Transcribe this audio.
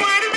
someone